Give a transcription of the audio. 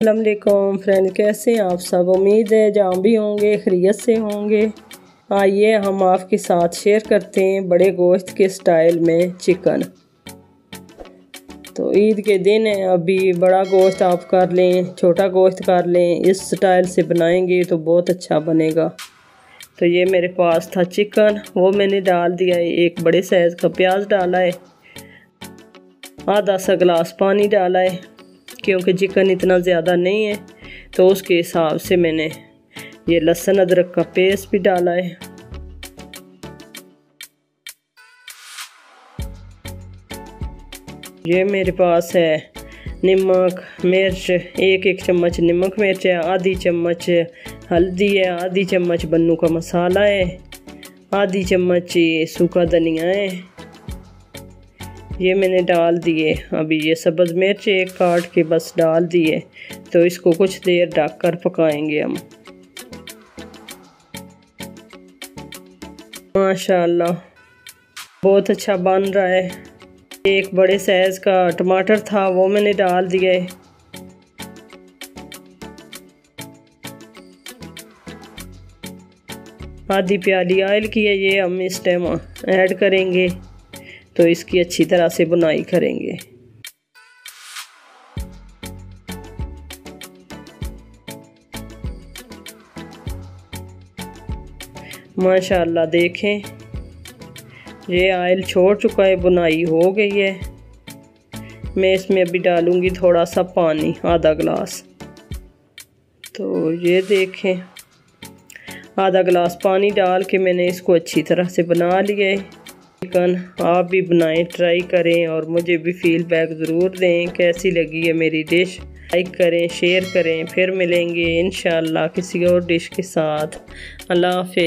अल्लाम friend कैसे हैं आप सब? उम्मीद है जहाँ भी होंगे खरीत से होंगे। आइए हम आपके साथ शेयर करते हैं बड़े गोश्त के स्टाइल में चिकन तो ईद के दिन है, अभी बड़ा गोश्त आप कर लें, छोटा गोश्त कर लें, इस स्टाइल से बनाएँगे तो बहुत अच्छा बनेगा। तो ये मेरे पास था चिकन वो मैंने डाल दिया है, एक बड़े साइज़ का प्याज डाला है, आधा सा गिलास पानी डाला है। क्योंकि चिकन इतना ज़्यादा नहीं है तो उसके हिसाब से मैंने ये लहसुन अदरक का पेस्ट भी डाला है। ये मेरे पास है नमक, मिर्च, एक एक चम्मच नमक, मिर्च है, आधी चम्मच हल्दी है, आधी चम्मच बन्नू का मसाला है, आधी चम्मच सूखा धनिया है। ये मैंने डाल दिए। अभी ये सब्ज़ मिर्च एक काट के बस डाल दिए। तो इसको कुछ देर ढक कर पकाएँगे हम। माशाल्लाह, बहुत अच्छा बन रहा है। एक बड़े साइज़ का टमाटर था, वो मैंने डाल दिया है आधी प्याली ऑयल की है ये हम इस टाइम ऐड करेंगे। तो इसकी अच्छी तरह से बुनाई करेंगे। माशाल्लाह देखें, ये आयल छोड़ चुका है, बुनाई हो गई है। मैं इसमें अभी डालूँगी थोड़ा सा पानी, आधा गिलास। तो ये देखें, आधा गिलास पानी डाल के मैंने इसको अच्छी तरह से बना लिया है। चिकन, आप भी बनाएँ ट्राई करें और मुझे भी फीडबैक ज़रूर दें कैसी लगी है मेरी डिश लाइक करें शेयर करें, फिर मिलेंगे इन किसी और डिश के साथ। अल्लाह हाफि